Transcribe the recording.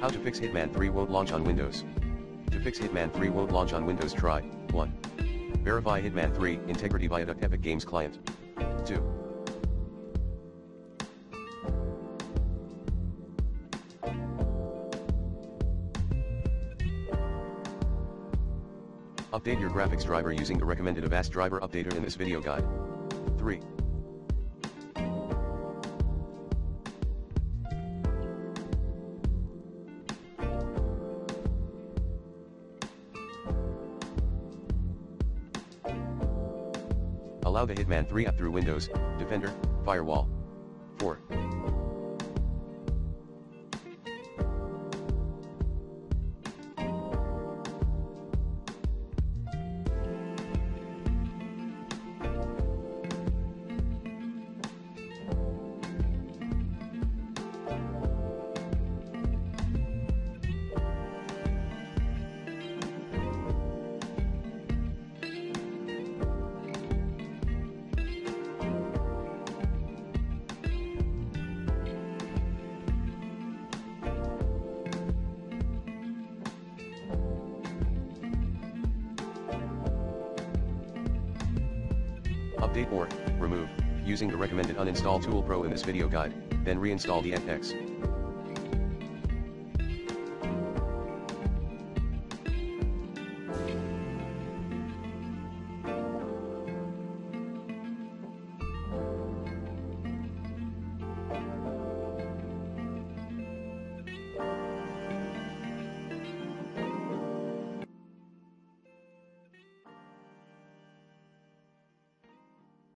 How to fix Hitman 3 won't launch on Windows. To fix Hitman 3 won't launch on Windows try, 1. Verify Hitman 3 integrity via Viaduct Epic Games Client. 2. Update your graphics driver using the recommended Avast driver updater in this video guide. 3. Allow the Hitman 3 app through Windows, Defender, Firewall. 4. Update or remove, using the recommended uninstall tool pro in this video guide, then reinstall the NX.